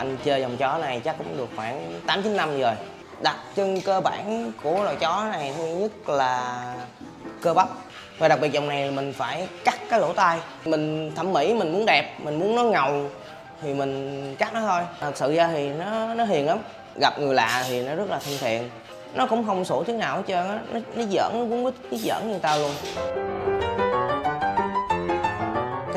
anh chơi dòng chó này chắc cũng được khoảng 8 9 năm rồi. Đặc trưng cơ bản của loài chó này thứ nhất là cơ bắp. Và đặc biệt dòng này mình phải cắt cái lỗ tai. Mình thẩm mỹ mình muốn đẹp mình muốn nó ngầu thì mình cắt nó thôi. Thật sự ra thì nó nó hiền lắm. Gặp người lạ thì nó rất là thân thiện. Nó cũng không sổ tiếng nào hết trơn á. Nó, nó giỡn nó cũng cái giỡn như tao luôn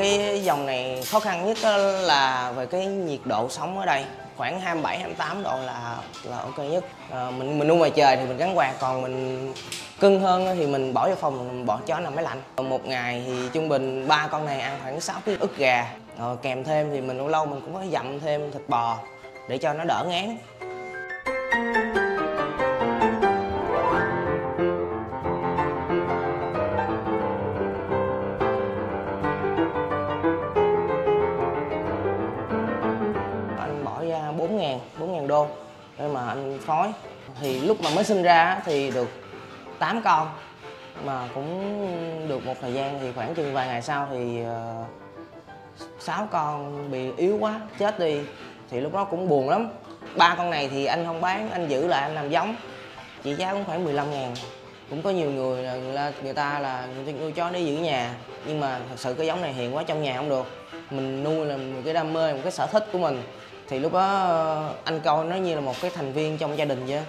cái dòng này khó khăn nhất là về cái nhiệt độ sống ở đây. Khoảng 27 28 độ là là ok nhất. À, mình mình nuôi ngoài trời thì mình gắn quạt còn mình cưng hơn thì mình bỏ vô phòng mình bỏ chó nằm máy lạnh. Ờ, một ngày thì trung bình ba con này ăn khoảng 6 kg ức gà. Rồi kèm thêm thì mình lâu lâu mình cũng có dặm thêm thịt bò để cho nó đỡ ngán. Ngàn 4 ngàn đô để mà anh phối. Thì lúc mà mới sinh ra thì được 8 con mà cũng được một thời gian thì khoảng chừng vài ngày sau thì ờ, sáu con bị yếu quá chết đi. Thì lúc đó cũng buồn lắm. Ba con này thì anh không bán anh giữ lại anh làm giống. Chỉ giá cũng khoảng 15 ngàn. Cũng có nhiều người là người ta, là người ta nuôi chó để giữ nhà. Nhưng mà thật sự cái giống này hiện quá trong nhà không được. Mình nuôi là một cái đam mê một cái sở thích của mình thì lúc đó ờ, anh coi nó như là một cái thành viên trong gia đình vậy.